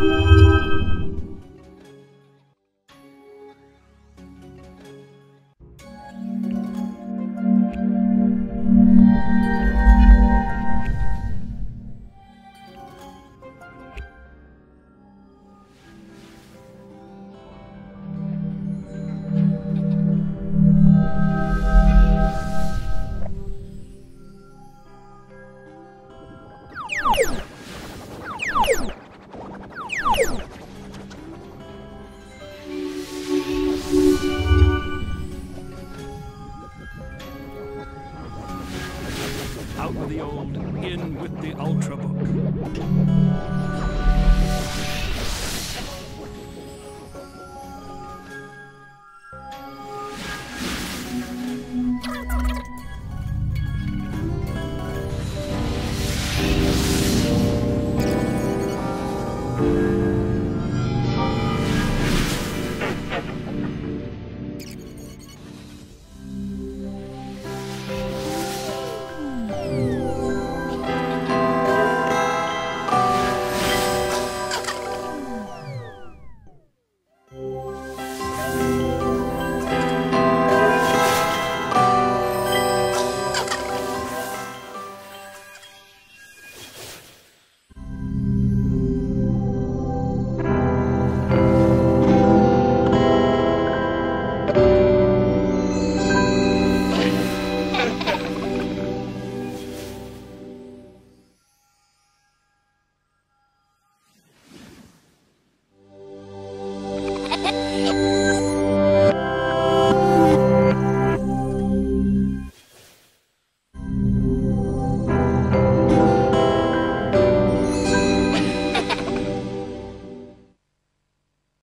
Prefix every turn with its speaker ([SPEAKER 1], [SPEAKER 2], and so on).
[SPEAKER 1] you. Out with the old, in with the ultra book.